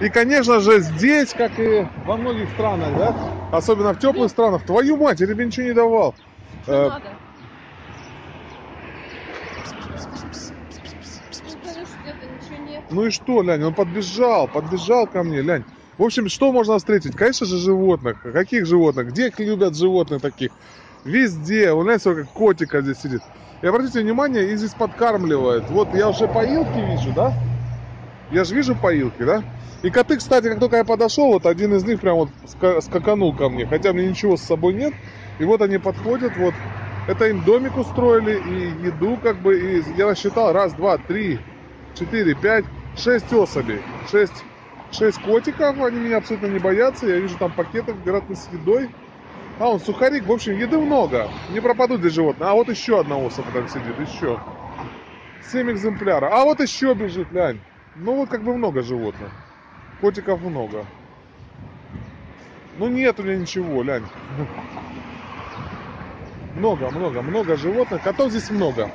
И, конечно же, здесь, как и во многих странах, да, особенно в теплых странах, твою мать, я тебе ничего не давал. Что Э, надо? Ну. Ну и что, Лянь, он подбежал, подбежал ко мне, Лянь. В общем, что можно встретить? Конечно же, животных. Каких животных? Где их любят животных таких? Везде. Вон, знаете, сколько котика здесь сидит. И обратите внимание, их здесь подкармливают. Вот я уже поилки вижу, да? Я же вижу поилки, да? И коты, кстати, как только я подошел, вот один из них прям вот ска- скаканул ко мне. Хотя мне ничего с собой нет. И вот они подходят, вот. Это им домик устроили и еду как бы. И я рассчитал раз, два, три, четыре, пять, шесть особей. Шесть, шесть котиков, они меня абсолютно не боятся. Я вижу там пакеты, вероятно, с едой. А, он сухарик, в общем, еды много. Не пропадут для животных. А вот еще одна особа там сидит, еще. Семь экземпляров. А вот еще бежит, глянь. Ну вот как бы много животных. Котиков много. Ну нет у меня ничего, лянь. Много, много, много животных. Котов здесь много.